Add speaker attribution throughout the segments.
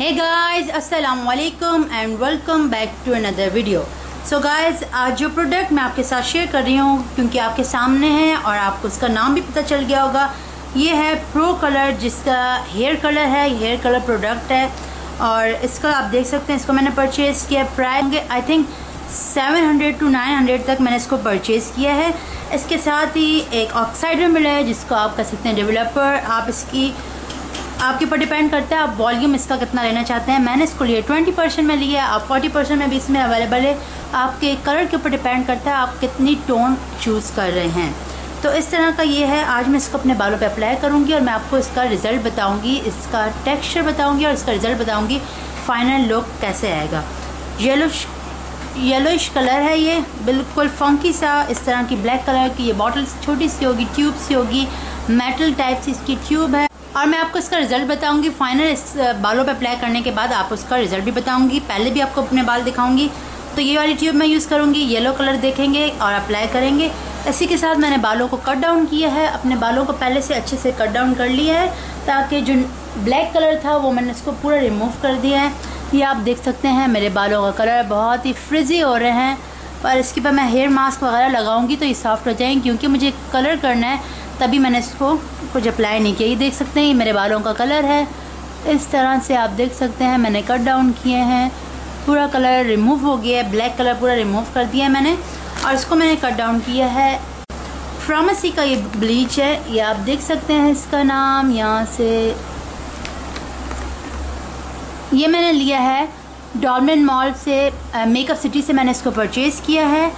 Speaker 1: हे guys अस्सलाम वालेकुम and welcome back to another video so guys आज जो प्रोडक्ट मैं आपके साथ शेयर कर रही हूँ, क्योंकि आपके सामने है और आपको उसका नाम भी पता चल गया होगा, ये है प्रो कलर जिसका हेयर कलर है हेयर कलर प्रोडक्ट है। और इसका आप देख सकते हैं, इसको मैंने परचेज़ किया प्राइस आई थिंक 700 टू 900 तक मैंने इसको परचेज़ किया है। इसके साथ ही एक ऑक्साइडर मिला है, जिसको आप कह सकते हैं डेवलपर आप इसकी आपके ऊपर डिपेंड करता है आप वॉल्यूम इसका कितना लेना चाहते हैं। मैंने इसको लिया ट्वेंटी परसेंट में लिया आप फोर्टी परसेंट में भी इसमें अवेलेबल है। आपके कलर के ऊपर डिपेंड करता है आप कितनी टोन चूज़ कर रहे हैं। तो इस तरह का ये है। आज मैं इसको अपने बालों पे अप्लाई करूँगी और मैं आपको इसका रिज़ल्ट बताऊँगी, इसका टेक्स्चर बताऊँगी और इसका रिज़ल्ट बताऊँगी फाइनल लुक कैसे आएगा। येलो येलोइश कलर है ये। बिल्कुल फंकी सा, इस तरह की ब्लैक कलर की ये बॉटल छोटी सी होगी ट्यूब सी होगी मेटल टाइप से इसकी ट्यूब है। और मैं आपको इसका रिज़ल्ट बताऊँगी। फाइनल इस बालों पे अप्लाई करने के बाद आप उसका रिज़ल्ट भी बताऊँगी। पहले भी आपको अपने बाल दिखाऊँगी। तो ये वाली ट्यूब मैं यूज़ करूँगी। येलो कलर देखेंगे और अप्लाई करेंगे। इसी के साथ मैंने बालों को कट डाउन किया है। अपने बालों को पहले से अच्छे से कट डाउन कर लिया है ताकि जो ब्लैक कलर था वो मैंने इसको पूरा रिमूव कर दिया है। ये आप देख सकते हैं, मेरे बालों का कलर बहुत ही फ्रिजी हो रहे हैं। पर इसके बाद मैं हेयर मास्क वगैरह लगाऊँगी तो ये सॉफ्ट हो जाएँगे क्योंकि मुझे कलर करना है। तभी मैंने इसको, कुछ अप्लाई नहीं किया। ये देख सकते हैं, ये मेरे बालों का कलर है। इस तरह से आप देख सकते हैं, मैंने कट डाउन किए हैं। पूरा कलर रिमूव हो गया है ब्लैक कलर पूरा रिमूव कर दिया है मैंने। और इसको मैंने कट डाउन किया है। फ्रामेसी का ये ब्लीच है, ये आप देख सकते हैं इसका नाम यहाँ से। ये मैंने लिया है डॉलमेंट मॉल से मेकअप सिटी से मैंने इसको परचेज़ किया है।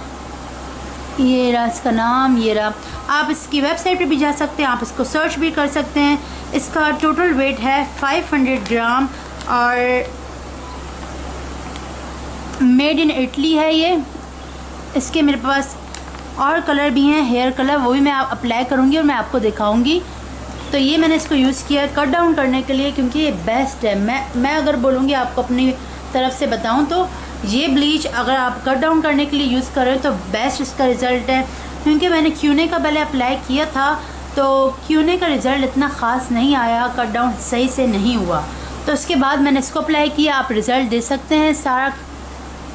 Speaker 1: ये रहा इसका नाम, ये रहा। आप इसकी वेबसाइट पे भी जा सकते हैं, आप इसको सर्च भी कर सकते हैं। इसका टोटल वेट है 500 ग्राम और मेड इन इटली है ये। इसके मेरे पास और कलर भी हैं हेयर कलर वो भी मैं अप्लाई करूँगी और मैं आपको दिखाऊँगी। तो ये मैंने इसको यूज़ किया कट डाउन करने के लिए क्योंकि ये बेस्ट है। मैं मैं अगर बोलूँगी आपको अपनी तरफ़ से बताऊँ तो ये ब्लीच अगर आप कट डाउन करने के लिए यूज़ कर रहे हो तो बेस्ट इसका रिज़ल्ट है। क्योंकि मैंने क्यूने का पहले अप्लाई किया था तो क्यूने का रिज़ल्ट इतना ख़ास नहीं आया कट डाउन सही से नहीं हुआ। तो उसके बाद मैंने इसको अप्लाई किया, आप रिज़ल्ट दे सकते हैं, सारा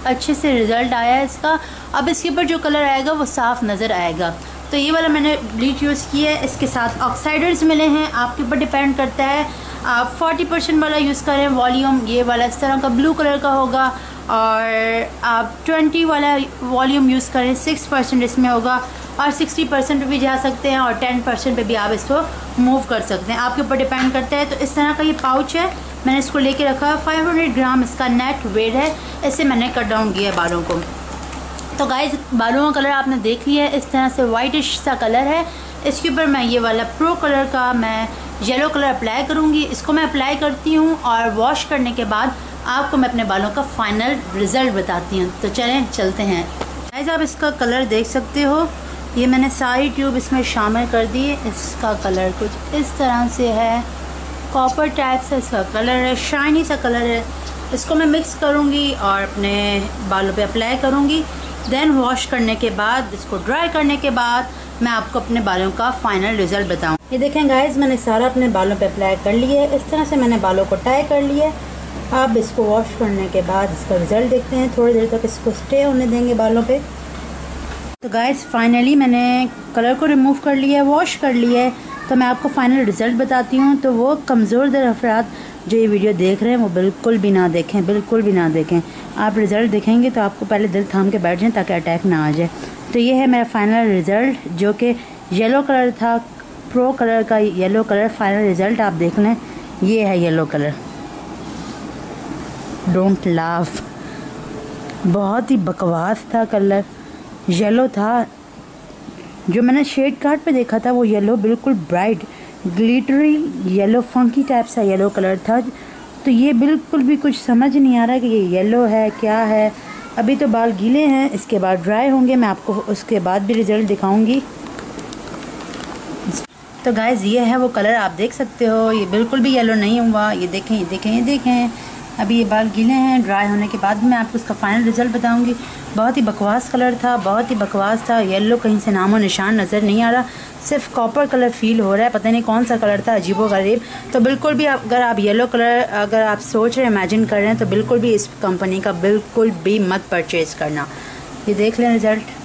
Speaker 1: अच्छे से रिज़ल्ट आया इसका। अब इसके ऊपर जो कलर आएगा, वो साफ़ नज़र आएगा। तो ये वाला मैंने ब्लीच यूज़ किया है, इसके साथ ऑक्साइडर्स मिले हैं, आपके ऊपर डिपेंड करता है। आप 40 परसेंट वाला यूज़ करें वॉल्यूम ये वाला, इस तरह का ब्लू कलर का होगा। और आप 20 वाला वॉल्यूम यूज़ करें 6 परसेंट इसमें होगा और 60 परसेंट पर भी जा सकते हैं और 10 परसेंट पर भी आप इसको मूव कर सकते हैं। आपके ऊपर डिपेंड करता है तो इस तरह का ये पाउच है, मैंने इसको लेके रखा है। 500 ग्राम इसका नेट वेट है इससे मैंने कट डाउन किया बालों को। तो गाइस बालों का कलर आपने देख लिया है, इस तरह से वाइटिश सा कलर है। इसके ऊपर मैं ये वाला प्रो कलर का मैं येलो कलर अप्लाई करूँगी। इसको मैं अप्लाई करती हूँ और वॉश करने के बाद आपको मैं अपने बालों का फाइनल रिज़ल्ट बताती हूँ। तो चलें, चलते हैं। गाइस आप इसका कलर देख सकते हो। ये मैंने सारी ट्यूब इसमें शामिल कर दी। इसका कलर कुछ इस तरह से है। कॉपर टाइप से इसका कलर है। शाइनी सा कलर है। इसको मैं मिक्स करूँगी और अपने बालों पे अप्लाई करूँगी। देन वॉश करने के बाद, इसको ड्राई करने के बाद, मैं आपको अपने बालों का फाइनल रिज़ल्ट बताऊँ। ये देखें गाइज़ मैंने सारा अपने बालों पे अप्लाई कर लिया है। इस तरह से मैंने बालों को टाई कर लिया है। आप इसको वॉश करने के बाद इसका रिज़ल्ट देखते हैं। थोड़ी देर तक इसको स्टे होने देंगे बालों पे। तो गाइज़ फाइनली मैंने कलर को रिमूव कर लिया है वॉश कर लिया है। तो मैं आपको फाइनल रिज़ल्ट बताती हूँ तो वो कमज़ोर दर अफराद जो ये वीडियो देख रहे हैं, वो बिल्कुल भी ना देखें, बिल्कुल भी ना देखें। आप रिज़ल्ट देखेंगे तो आपको पहले दिल थाम के बैठ जाएँ ताकि अटैक ना आ जाए। तो ये है मेरा फाइनल रिज़ल्ट जो कि येलो कलर था प्रो कलर का येलो कलर फाइनल रिज़ल्ट आप देख लें। ये है येलो कलर डोंट लाफ बहुत ही बकवास था कलर येलो था जो मैंने शेड कार्ड पे देखा था, वो येलो बिल्कुल bright glittery yellow funky type सा येलो कलर था। तो ये बिल्कुल भी कुछ समझ नहीं आ रहा कि ये येलो है, क्या है। अभी तो बाल गीले हैं, इसके बाद ड्राई होंगे, मैं आपको उसके बाद भी रिज़ल्ट दिखाऊँगी। तो गाइज़ ये है वो कलर आप देख सकते हो। ये बिल्कुल भी येलो नहीं हुआ। ये देखें ये देखें ये देखें। अभी ये बाल गीले हैं ड्राई होने के बाद मैं आपको उसका फ़ाइनल रिज़ल्ट बताऊँगी। बहुत ही बकवास कलर था, बहुत ही बकवास था। येलो कहीं से नामो निशान नज़र नहीं आ रहा। सिर्फ़ कॉपर कलर फील हो रहा है, पता नहीं कौन सा कलर था, अजीबो गरीब। तो बिल्कुल भी अगर आप येलो कलर अगर आप सोच रहे इमेजिन कर रहे हैं तो बिल्कुल भी इस कंपनी का बिल्कुल भी मत परचेज़ करना। ये देख लें रिज़ल्ट